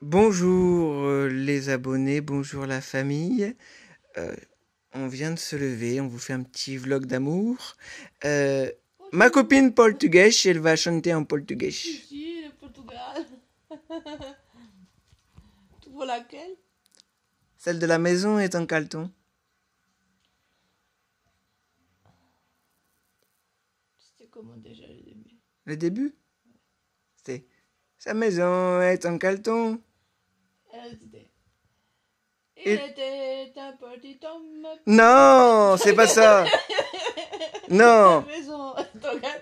Bonjour euh, les abonnés, bonjour la famille. Euh, on vient de se lever, on vous fait un petit vlog d'amour. Euh, ma copine portugaise, elle va chanter en portugais. Ici, le Portugal. tu vois laquelle? Celle de la maison est en caleçon. C'était comment déjà le début? Le début? C'est Sa maison est en Il était un petit homme. Non, c'est pas ça. Non.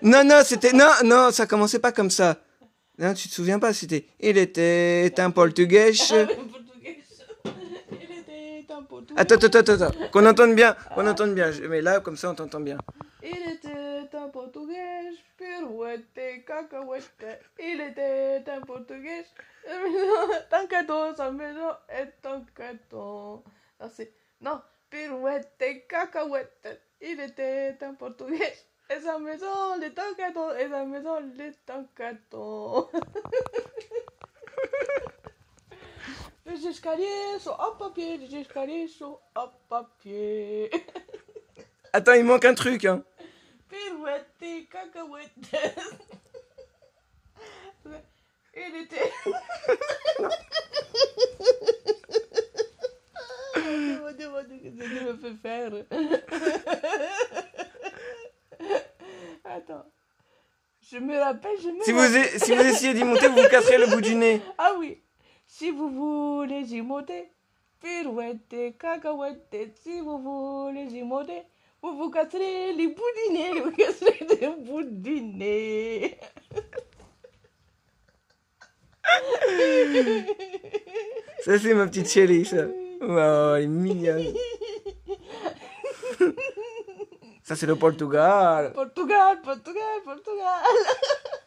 Non, non, c'était. Non, non, ça commençait pas comme ça. Non, tu te souviens pas, c'était. Il était un portugais. Attends, attends, attends, attends. Qu'on entende bien, qu'on entende bien. Mais là, comme ça, on t'entend bien. Il était un portugais, pirouette, cacahuète. Il était un portugais, un cadeau, sa maison est un cadeau. Non, pirouette, cacahuète. Il était un portugais, et sa maison est un et sa maison est un. Les escaliers sont en papier, les escaliers sont en papier. Attends, il manque un truc, hein. Pirouette, cacahuète. Il était. Dis-moi, dis-moi, qu'est-ce que tu me fais faire Attends. Je me rappelle, je me Si vous, rappelle. e- si vous essayez d'y monter, vous vous casserez le bout du nez. Ah oui. Si vous voulez y monter, pirouette, cacahuète, si vous voulez y monter, vous vous casserez les nez, vous casserez les nez. Ça, c'est ma petite chérie, ça. Oh, elle est mignonne. Ça, c'est le Portugal. Portugal, Portugal, Portugal.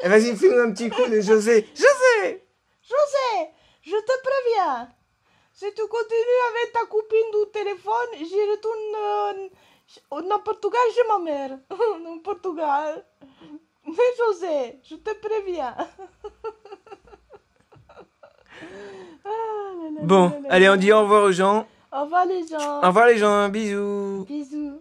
Et vas-y, fais un petit coup de José. José José, je te préviens. Si tu continues avec ta copine du téléphone, j'y retourne euh, en Portugal chez ma mère. En Portugal. Mais José, je te préviens. Ah, Bon, allez, on dit au revoir aux gens. Au revoir les gens. Au revoir les gens, bisous. Bisous.